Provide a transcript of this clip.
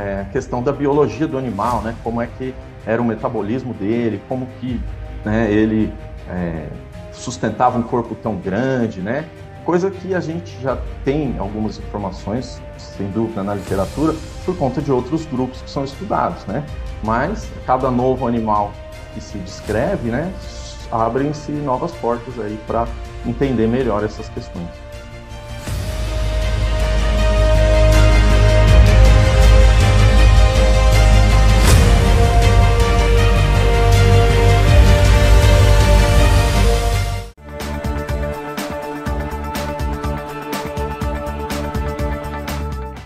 é, questão da biologia do animal, né? Como é que era o metabolismo dele, como que né, ele é, sustentava um corpo tão grande, né? Coisa que a gente já tem algumas informações, sem dúvida, na literatura, por conta de outros grupos que são estudados, né? Mas cada novo animal que se descreve, né, abrem-se novas portas aí para entender melhor essas questões.